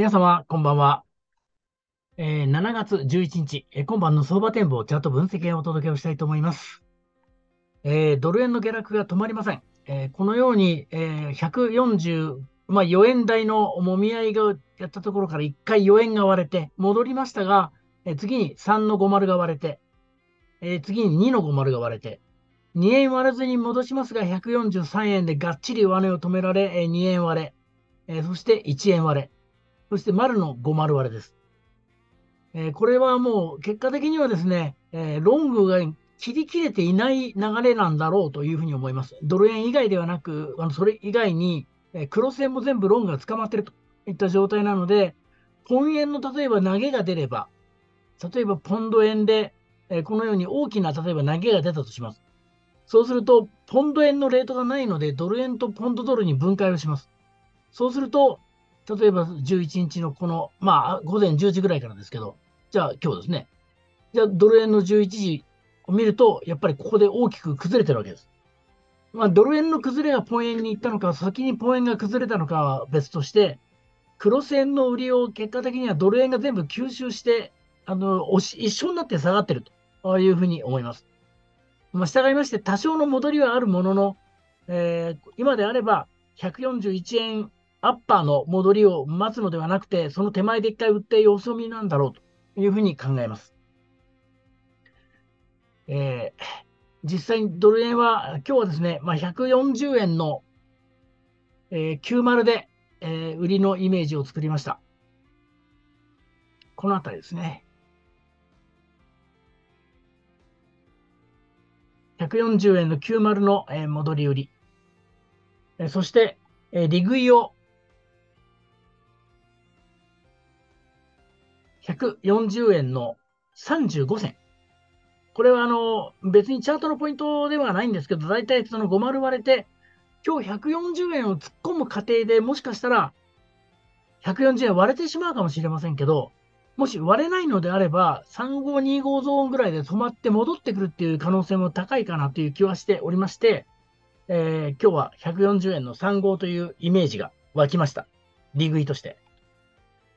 皆様、こんばんは。えー7月11日、えー今晩の相場展望、チャート分析をお届けをしたいと思います。えードル円の下落が止まりません。えーこのように、えー140、まあ、4円台のもみ合いがやったところから1回4円が割れて戻りましたが、えー次に3の50が割れて、えー次に2の50が割れて、2円割れずに戻しますが、143円でがっちり上値を止められ、えー2円割れ、えーそして1円割れ、そして丸の50割れです。えーこれはもう結果的にはですね、えーロングが切り切れていない流れなんだろうというふうに思います。ドル円以外ではなく、あのそれ以外に、えークロス円も全部ロングが捕まっているといった状態なので、ポン円の例えば投げが出れば、例えばポンド円で、えこのように大きな例えば投げが出たとします。そうすると、ポンド円のレートがないので、ドル円とポンドドルに分解をします。そうすると、例えば11日のこの、まあ、午前10時ぐらいからですけど、じゃあ今日ですね。じゃあドル円の11時を見ると、やっぱりここで大きく崩れてるわけです。まあ、ドル円の崩れがポン円に行ったのか、先にポン円が崩れたのかは別として、クロス円の売りを結果的にはドル円が全部吸収して、あの、一緒になって下がってるというふうに思います。まあ、従いまして、多少の戻りはあるものの、えー今であれば、141円アッパーの戻りを待つのではなくて、その手前で一回売って様子見なんだろうというふうに考えます。えー実際にドル円は、今日はですね、まあ、140円の、えー90で、えー売りのイメージを作りました。このあたりですね。140円の90の、えー戻り売り。えーそして、えー利食いを140円の35銭。これはあの別にチャートのポイントではないんですけど、大体その50割れて、今日140円を突っ込む過程でもしかしたら140円割れてしまうかもしれませんけど、もし割れないのであれば、3525ゾーンぐらいで止まって戻ってくるっていう可能性も高いかなという気はしておりまして、えー今日は140円の35というイメージが湧きました。利食いとして。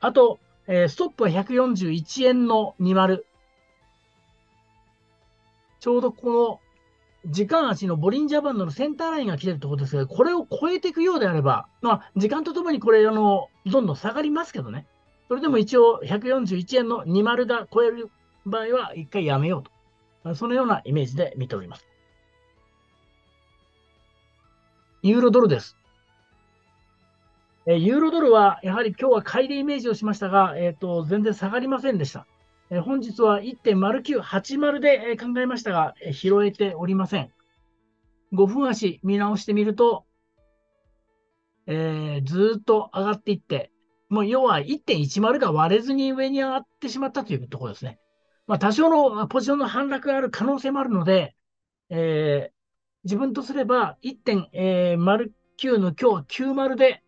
あと、えーストップは141円の20。ちょうどこの時間足のボリンジャーバンドのセンターラインが来てるところですが、これを超えていくようであれば、まあ、時間とともにこれ、あの、どんどん下がりますけどね。それでも一応141円の20が超える場合は一回やめようと。まあそのようなイメージで見ております。ユーロドルです。えユーロドルはやはり今日は買いでイメージをしましたが、えっ、と、全然下がりませんでした。え本日は1.0980でえ考えましたが、え拾えておりません。5分足見直してみると、えーずっと上がっていって、もう要は1.10が割れずに上に上がってしまったというところですね。まあ、多少のポジションの反落がある可能性もあるので、えー自分とすれば1.09の今日は90で、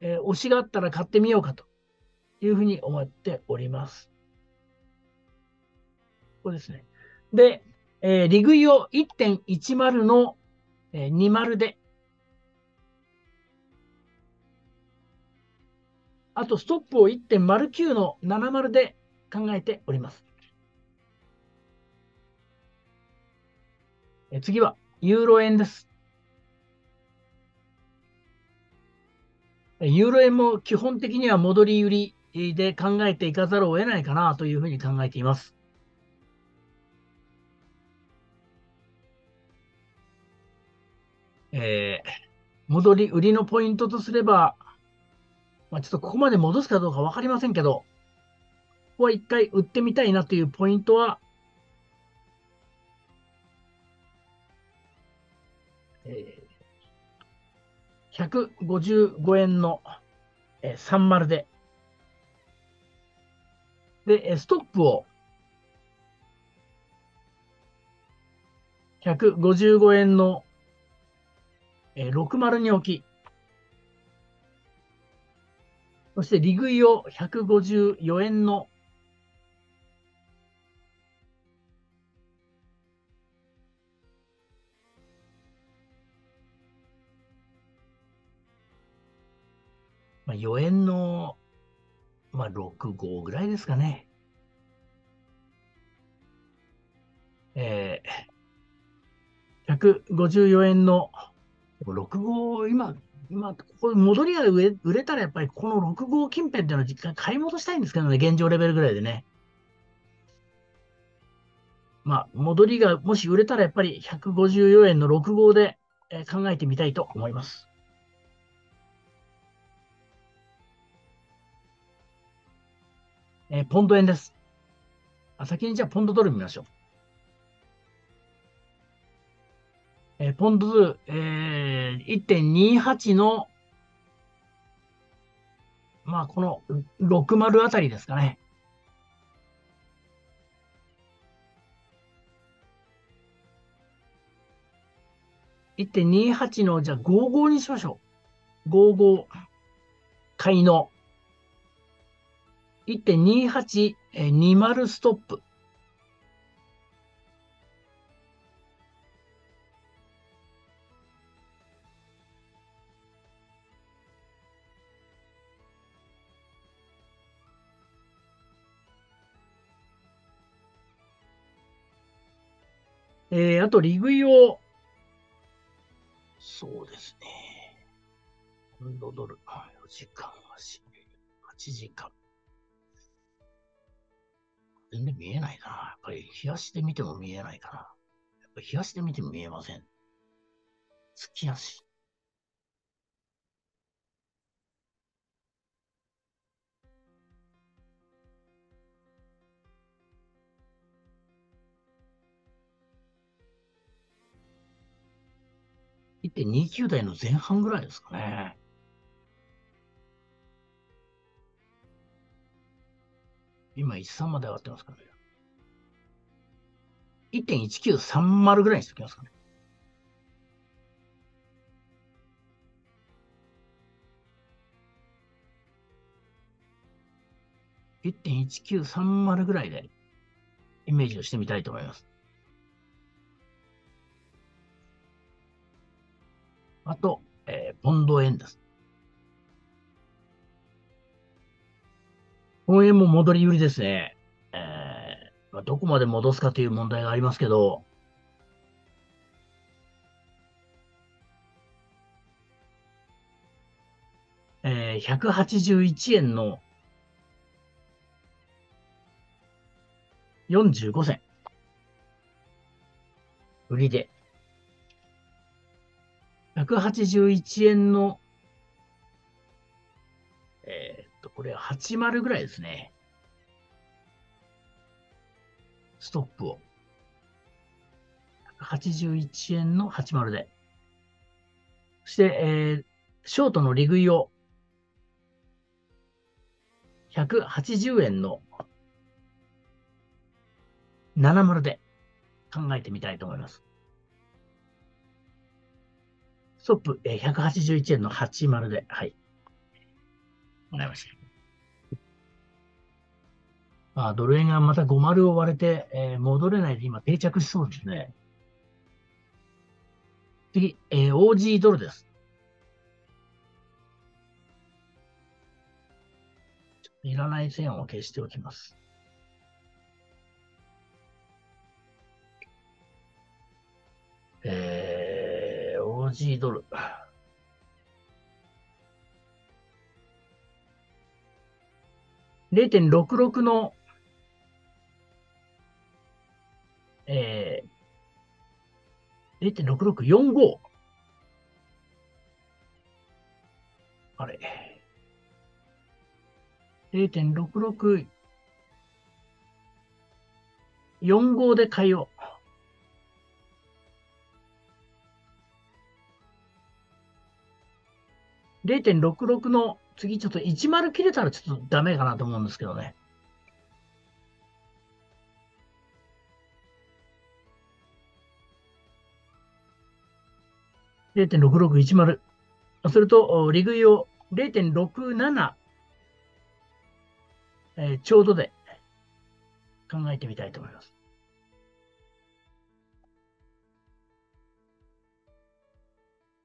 えー押しがあったら買ってみようかというふうに思っております。ここですね。で、えー利食いを1.10の、えー20で、あとストップを1.09の70で考えております。えー次は、ユーロ円です。ユーロ円も基本的には戻り売りで考えていかざるを得ないかなというふうに考えています。えー戻り売りのポイントとすれば、まあ、ちょっとここまで戻すかどうか分かりませんけど、ここは一回売ってみたいなというポイントは、えー155円のえー30で、で、ストップを。155円のえー60に置き、そして利食いを154円のまあ、4円の、まあ、6号ぐらいですかね。えー、154円の6号、今、今、ここ戻りが売れたらやっぱりこの6号近辺っていうのは実家買い戻したいんですけどね、現状レベルぐらいでね。まあ、戻りがもし売れたらやっぱり154円の6号で考えてみたいと思います。えー、ポンド円です。あ先にじゃあポンドドル見ましょう。えー、ポンドドル、えー、1.28の、まあ、この60あたりですかね。1.28の、じゃあ55にしましょう。55買いの1.2820ストップ。えー、あと、利食いを、そうですね。ンドドル、4時間足、8時間。全然見えないな。やっぱり冷やしてみても見えないかな。やっぱり冷やしてみても見えません。月足。1.29台の前半ぐらいですかね。今13まで上がってますからね。1.1930ぐらいにしておきますかね。1.1930ぐらいでイメージをしてみたいと思います。あと、えー、ポンド円です。本円も戻り売りですね。えーまあ、どこまで戻すかという問題がありますけど、えー、181円の45銭。売りで。181円のこれは80ぐらいですね。ストップを。81円の80で。そして、えー、ショートの利食いを180円の70で考えてみたいと思います。ストップ、えー、181円の80で。はい。もらいました。あドル円がまた5丸を割れて、えー、戻れないで今定着しそうですね。次、えー、OG ドルです。いらない線を消しておきます。えー、OG ドル。0.66のえー、0.6645。あれ。0.6645で買いよう。0.66の次ちょっと10切れたらちょっとダメかなと思うんですけどね。0.6610。それと、利食いを0.67、えー、ちょうどで考えてみたいと思います。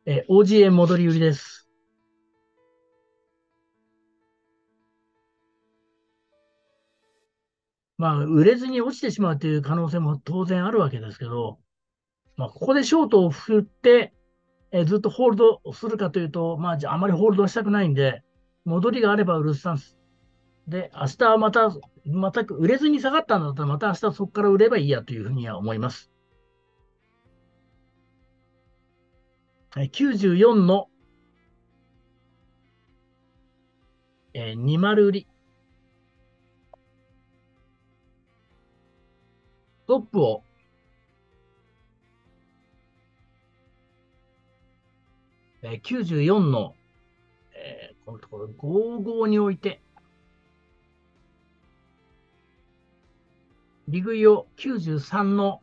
えー、OG 円戻り売りです。まあ、売れずに落ちてしまうという可能性も当然あるわけですけど、まあ、ここでショートを振って、え、ずっとホールドするかというと、まあ、あ、まりホールドしたくないんで、戻りがあれば売るスタンス。で、明日はまた、また売れずに下がったんだったら、また明日そこから売ればいいやというふうには思います。94の、えー、20売り。トップをえー、94の、えー、このところ55において、利食いを93の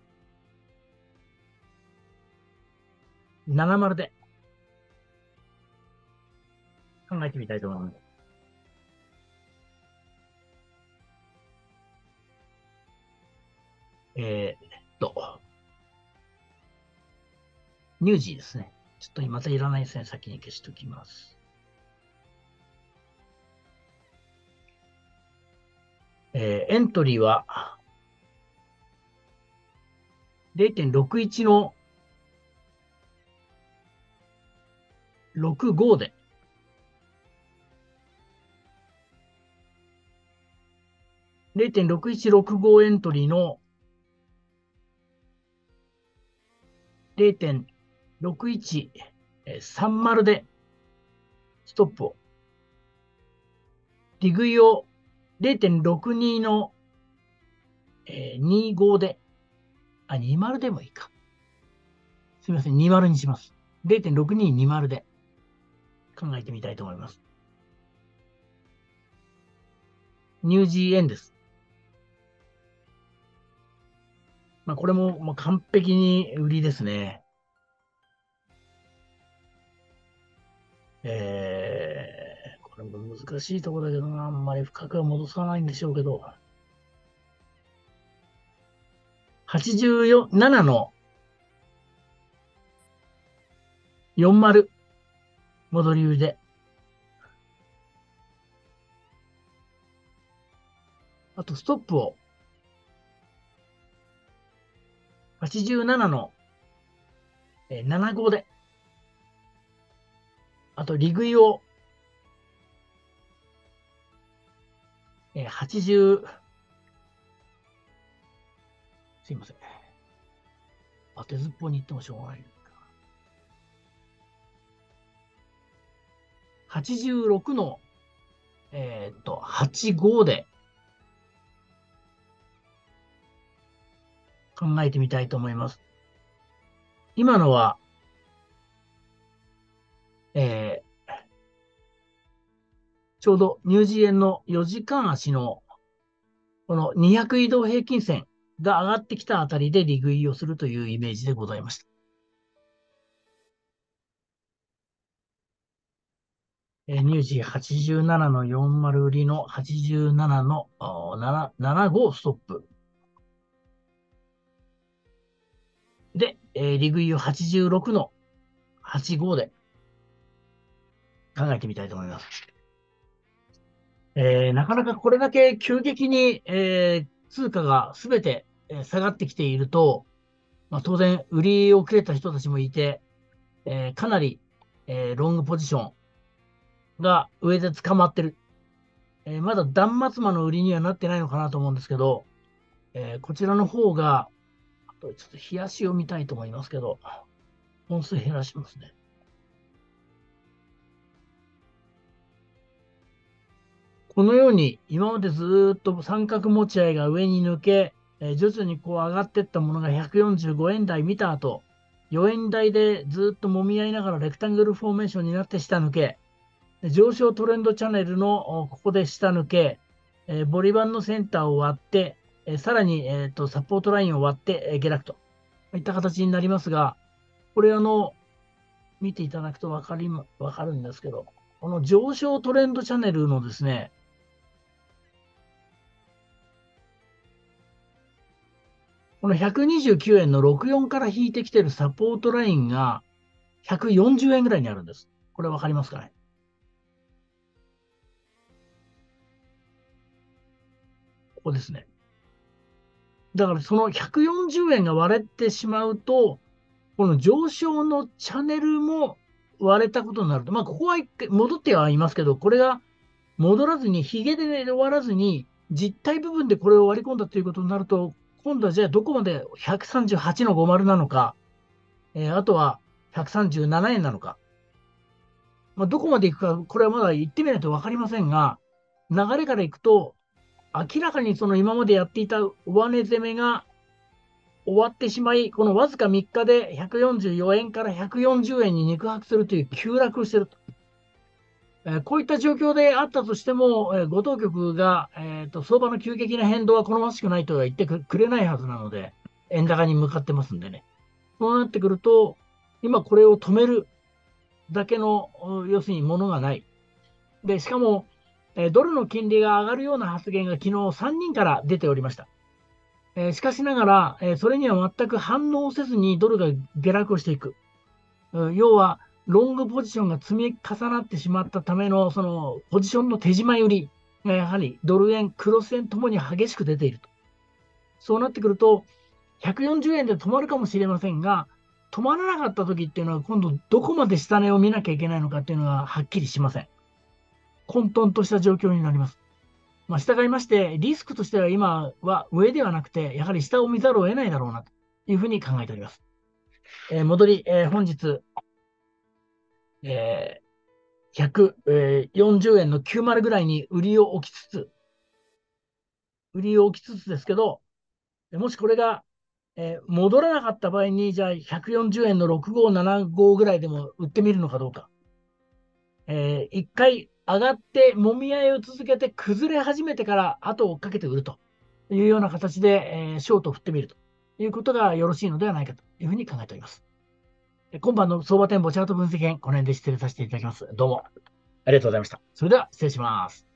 70で考えてみたいと思います。えー、っと、ニュージーですね。ちょっとまたいらない線先に消しておきます。えー、エントリーは0.61の65で0.6165エントリーの0.61 6130でストップを。利食いを0.62の、えー、25で、あ、20でもいいか。すみません、20にします。0.6220で考えてみたいと思います。ニュージーエンです。まあ、これももう完璧に売りですね。えー、これも難しいところだけどな、あんまり深くは戻さないんでしょうけど、87の40戻り売りで、あとストップを。87の75で。あと、利食いを、えー、80、すいません。当てずっぽうに行ってもしょうがない。86の、えー、っと、85で考えてみたいと思います。今のは、えー、ちょうどニュージーエンの4時間足のこの200移動平均線が上がってきたあたりで利食いをするというイメージでございました。え、ニュージー87の40売りの87の75ストップ。で、えー、利食いを86の85で考えてみたいと思います。えー、なかなかこれだけ急激に、えー、通貨がすべて下がってきていると、まあ、当然、売りをくれた人たちもいて、えー、かなり、え、ロングポジションが上で捕まってる。え、まだ断末魔の売りにはなってないのかなと思うんですけど、えこちらの方が、あとちょっと冷やしを見たいと思いますけど、本数減らしますね。このように今までずっと三角持ち合いが上に抜け、え、徐々にこう上がっていったものが145円台見た後、4円台でずっと揉み合いながらレクタングルフォーメーションになって下抜け、上昇トレンドチャンネルのここで下抜け、え、ボリバンのセンターを割って、え、さらに、えーと、サポートラインを割って、え、下落といった形になりますが、これあの、見ていただくと分かり、わかるんですけど、この上昇トレンドチャンネルのですね、この129円の64から引いてきてるサポートラインが140円ぐらいにあるんです。これわかりますかね？ここですね。だからその140円が割れてしまうと、この上昇のチャンネルも割れたことになると、まあ、ここは一回戻ってはいますけど、これが戻らずに、ヒゲで終わらずに、実体部分でこれを割り込んだということになると、今度はじゃあどこまで138の50なのか、えー、あとは137円なのか、まあ、どこまでいくか、これはまだ言ってみないと分かりませんが、流れからいくと、明らかにその今までやっていた上値攻めが終わってしまい、このわずか3日で144円から140円に肉薄するという急落してると。え、こういった状況であったとしても、えー、後藤局が、えーと、相場の急激な変動は好ましくないとは言ってくれないはずなので、円高に向かってますんでね。そうなってくると、今これを止めるだけの、要するにものがない。で、しかも、え、ドルの金利が上がるような発言が昨日3人から出ておりました。え、しかしながら、え、それには全く反応せずにドルが下落をしていく。要は、ロングポジションが積み重なってしまったための、そのポジションの手締まよりがやはりドル円、クロス円ともに激しく出ていると。そうなってくると、140円で止まるかもしれませんが、止まらなかった時っていうのは、今度どこまで下値を見なきゃいけないのかっていうのははっきりしません。混沌とした状況になります。まあ、従いまして、リスクとしては今は上ではなくて、やはり下を見ざるを得ないだろうなというふうに考えております。えー、戻り、えー、本日、えー、140円の90ぐらいに売りを置きつつ、売りを置きつつですけど、もしこれが、えー、戻らなかった場合に、じゃあ140円の6575ぐらいでも売ってみるのかどうか。えー、一回上がってもみ合いを続けて崩れ始めてから後を追っかけて売るというような形で、えー、ショートを振ってみるということがよろしいのではないかというふうに考えております。今晩の相場展望チャート分析編、この辺で失礼させていただきます。どうもありがとうございました。それでは失礼します。